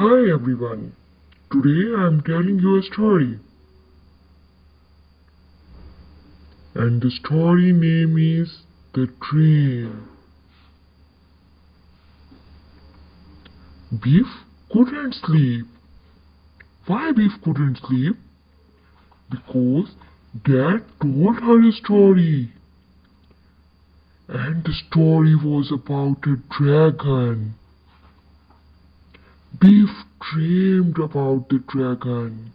Hi everyone. Today I am telling you a story. And the story name is The Dream. Beef couldn't sleep. Why Beef couldn't sleep? Because Dad told her a story. And the story was about a dragon. Beef dreamed about the dragon.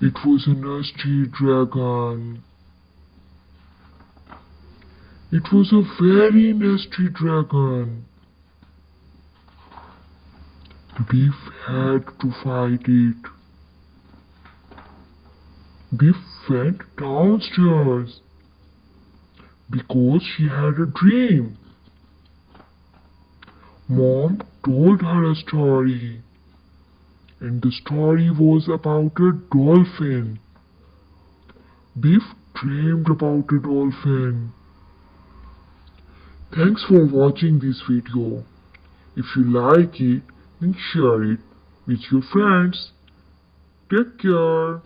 It was a nasty dragon. It was a very nasty dragon. Beef had to fight it. Beef went downstairs because she had a dream. Mom told her a story, and the story was about a dolphin. Biff dreamed about a dolphin. Thanks for watching this video. If you like it, then share it with your friends. Take care.